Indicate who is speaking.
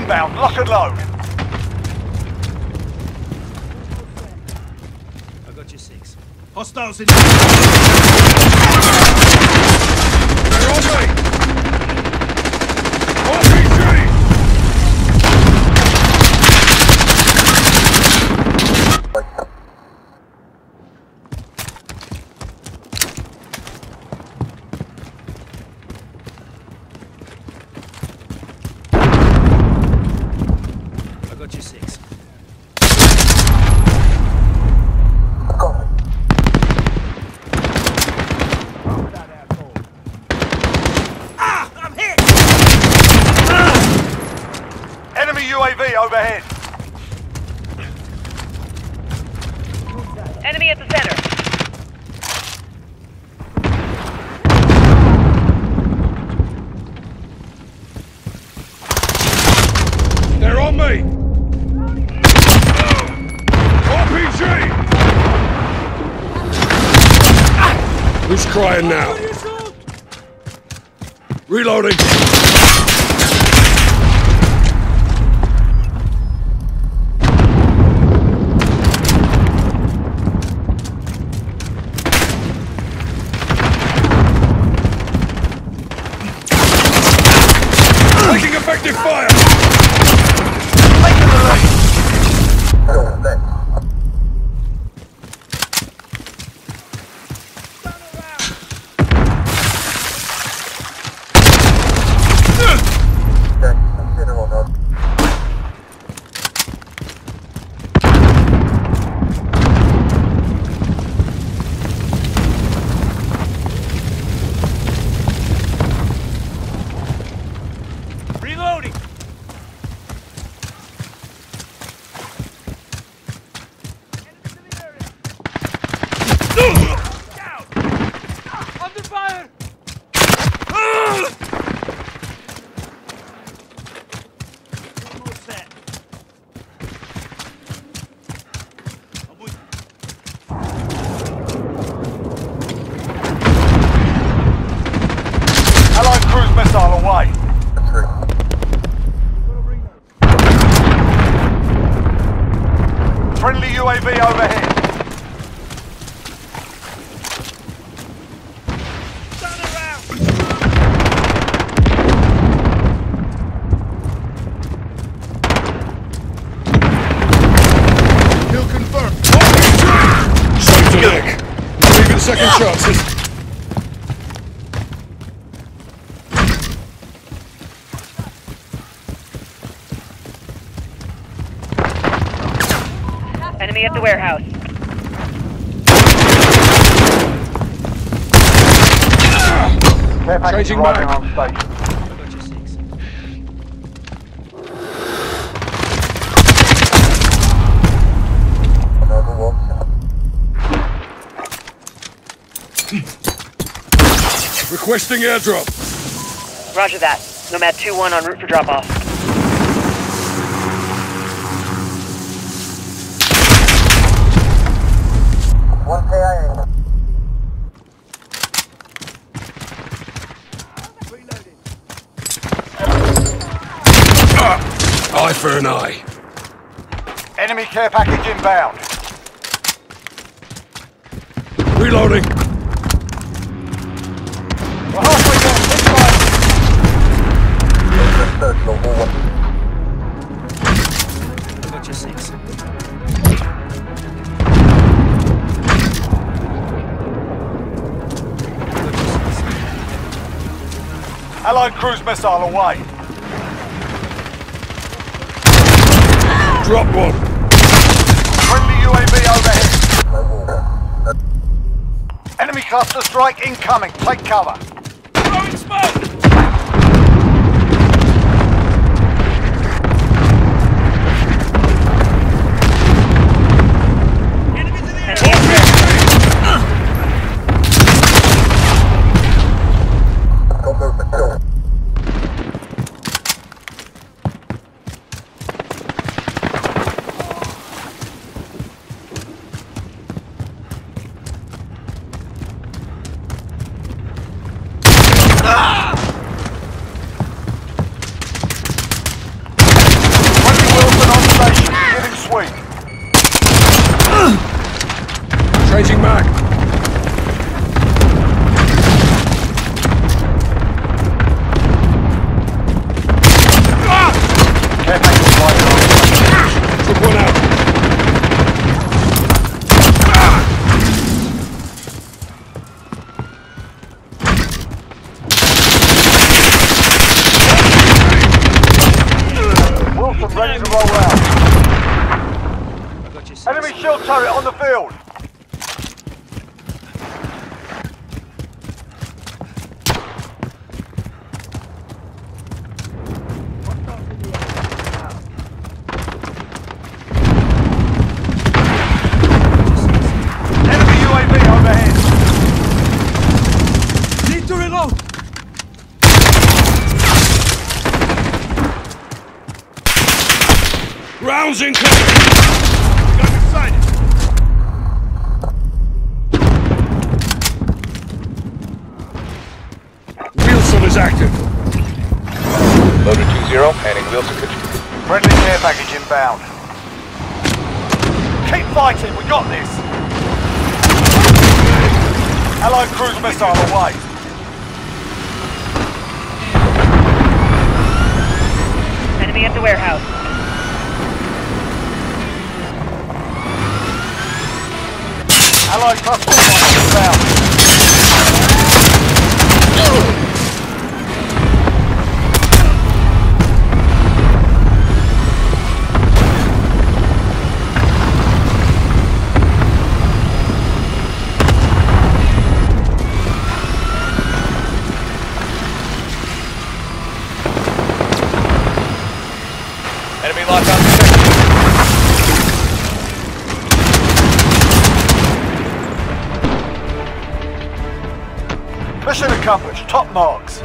Speaker 1: inbound. Lock and load.
Speaker 2: I got you six. Hostiles in.
Speaker 3: They're on me! RPG!
Speaker 2: I got you six. Ah! I'm hit!
Speaker 1: Enemy UAV overhead.
Speaker 4: Enemy at the center.
Speaker 3: They're on me! Who's crying now? Reloading! Taking effective fire!
Speaker 1: Taking the lead.
Speaker 2: Reloading! Under fire! Almost set. I'm with
Speaker 1: Allied cruise missile away. Friendly UAV overhead.
Speaker 3: Kill confirmed. RPG! Shoot. Not even second chances.
Speaker 4: Enemy at the warehouse.
Speaker 3: Changing
Speaker 1: arriving
Speaker 3: mag.
Speaker 1: on station.
Speaker 2: I got.
Speaker 3: Requesting airdrop.
Speaker 4: Roger that. Nomad 2-1 en route for drop-off.
Speaker 3: Eye for an eye.
Speaker 1: Enemy care package inbound.
Speaker 3: Reloading.
Speaker 1: We're halfway there. Keep fighting.
Speaker 2: I got you six.
Speaker 1: Allied cruise missile away.
Speaker 3: Drop one.
Speaker 1: Friendly UAV overhead. Enemy cluster strike incoming. Take cover.
Speaker 2: Throwing smoke! point.
Speaker 4: Changing
Speaker 2: back.
Speaker 4: Ready to
Speaker 1: roll out.
Speaker 2: I got you six.
Speaker 1: Enemy shield turret on the field. Enemy UAV overhead.
Speaker 2: Need to reload.
Speaker 3: Rounds incoming!
Speaker 5: Loader 2-0, handing wheels to control.
Speaker 1: Friendly care package inbound. Keep fighting, we got this. Allied cruise missile away.
Speaker 4: Enemy at the warehouse.
Speaker 1: Allied cluster mine inbound.
Speaker 5: Enemy lockout detected.
Speaker 1: Mission accomplished, top marks.